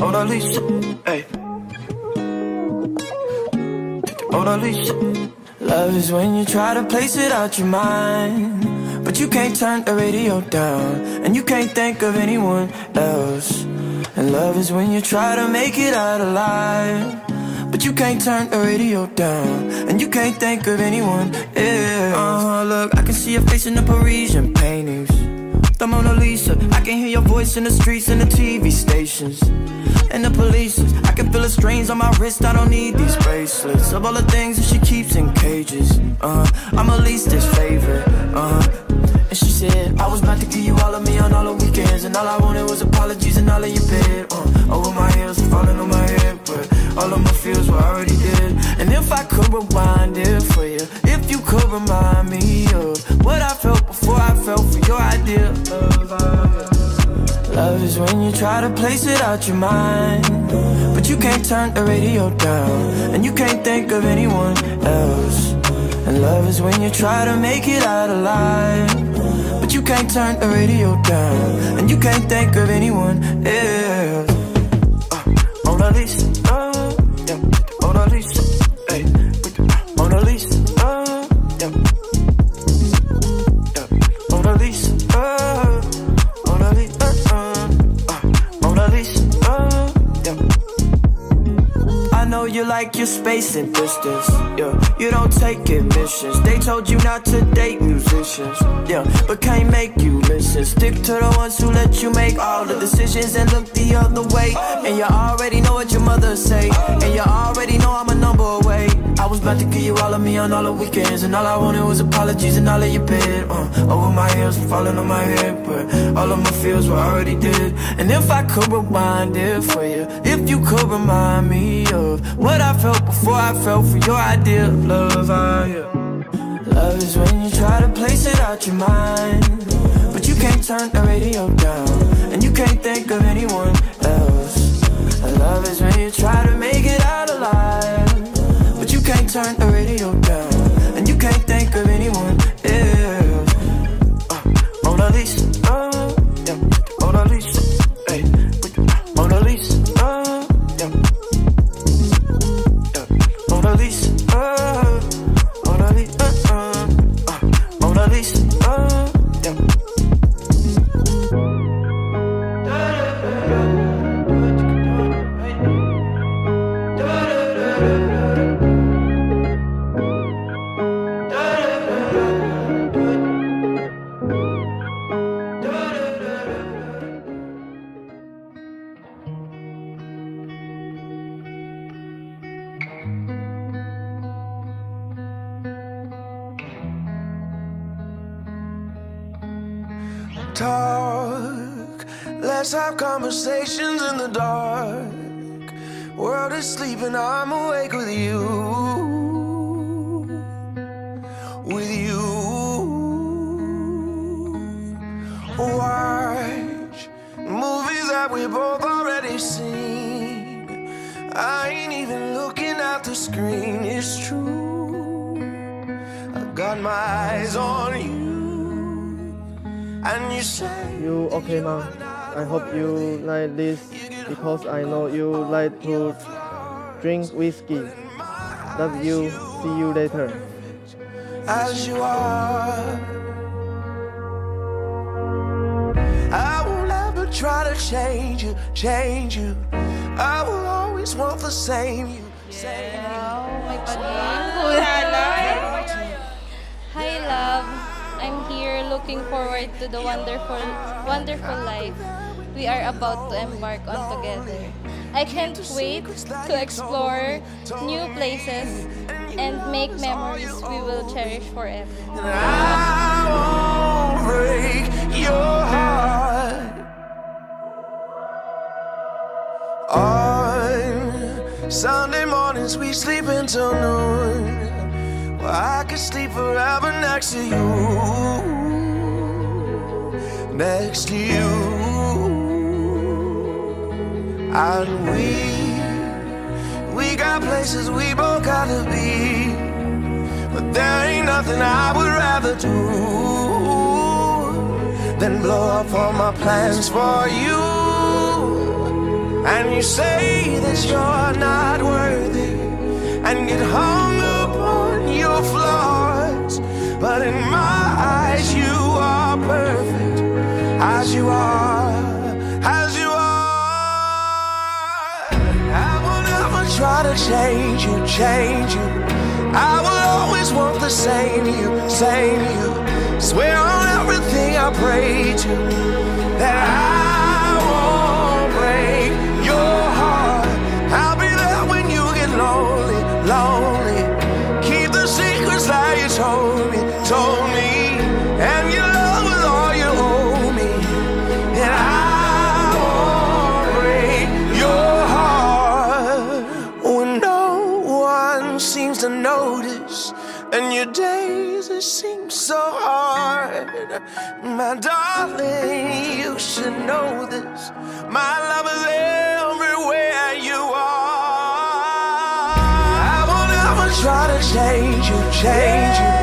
Mona Lisa, hey. Mona Lisa. Love is when you try to place it out your mind, but you can't turn the radio down, and you can't think of anyone else. And love is when you try to make it out alive. But you can't turn the radio down And you can't think of anyone else uh-huh, Look, I can see your face in the Parisian paintings The Mona Lisa I can hear your voice in the streets and the TV stations And the police. I can feel the strains on my wrist. I don't need these bracelets. Of all the things that she keeps in cages uh, I'm at least favorite uh, and she said, I was about to give you all of me on all the weekends And all I wanted was apologies and all of your bed uh, Over my heels, falling on my head But all of my feels were already dead. And if I could rewind it for you If you could remind me of What I felt before I felt for your idea Love is when you try to place it out your mind. But you can't turn the radio down And you can't think of anyone else. And love is when you try to make it out alive. But you can't turn the radio down And you can't think of anyone else you like your space and distance, yeah You don't take admissions. They told you not to date musicians, yeah But can't make you listen. Stick to the ones who let you make all the decisions And look the other way. And you already know what your mother say. And you already know I'm a number away was about to give you all of me on all the weekends And all I wanted was apologies and all of your bed uh, Over my heels falling on my head But all of my feels were already dead. And if I could rewind it for you If you could remind me of What I felt before I felt for your idea of love I, yeah. Love is when you try to place it out your mind But you can't turn the radio down And you can't think of anyone else. Love is when you try to make it out alive turn the radio down. And you can't think of anyone Talk, let's have conversations in the dark. World is sleeping, I'm awake with you. With you. Watch movies that we both already seen. I ain't even looking at the screen, it's true. I got my eyes on you. And you say You okay, mom? I hope you like this because I know you like to drink whiskey. Love you. See you later. as you are. I will never try to change you, change you. I will always want the same you. Wow, may pag looking forward to the wonderful, wonderful life we are about to embark on together. I can't wait to explore new places and make memories we will cherish forever. On Sunday mornings we sleep until noon. Well, I could sleep forever next to you. Next to you. And we, we got places we both gotta be. But there ain't nothing I would rather do than blow up all my plans for you. And you say that you're not worthy and get hung up on your flaws. But in my eyes, you are perfect as you are, as you are. I will never try to change you, change you. I will always want the same you, same you. Swear on everything I pray to that I won't break your heart. I'll be there when you get lonely, lonely. seems to notice, and your days it seem so hard. My darling, you should know this. My love is everywhere you are. I will never try to change you, change you.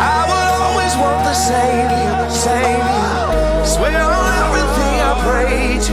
I will always want the same you, same you. Swear on everything I pray to.